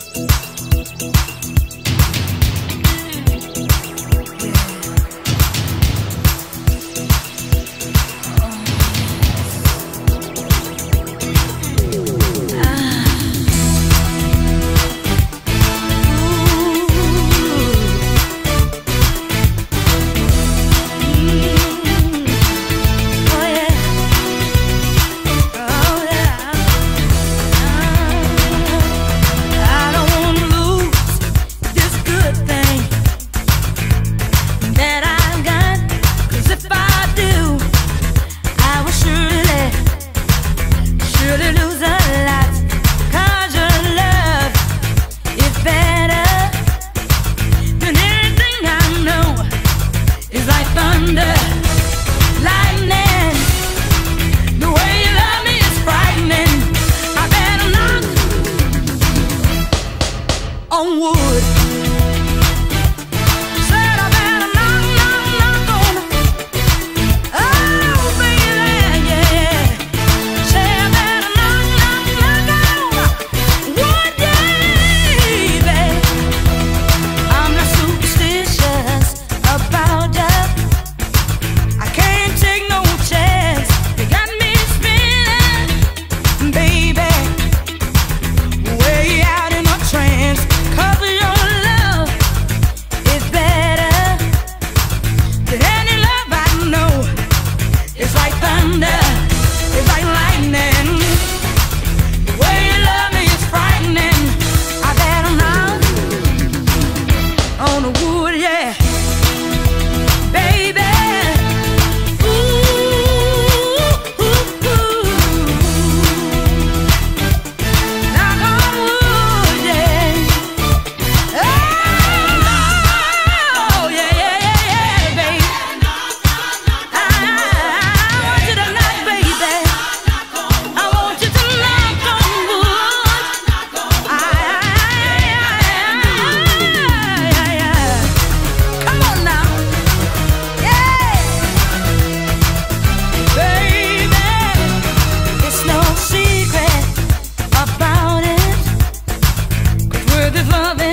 on wood. Love love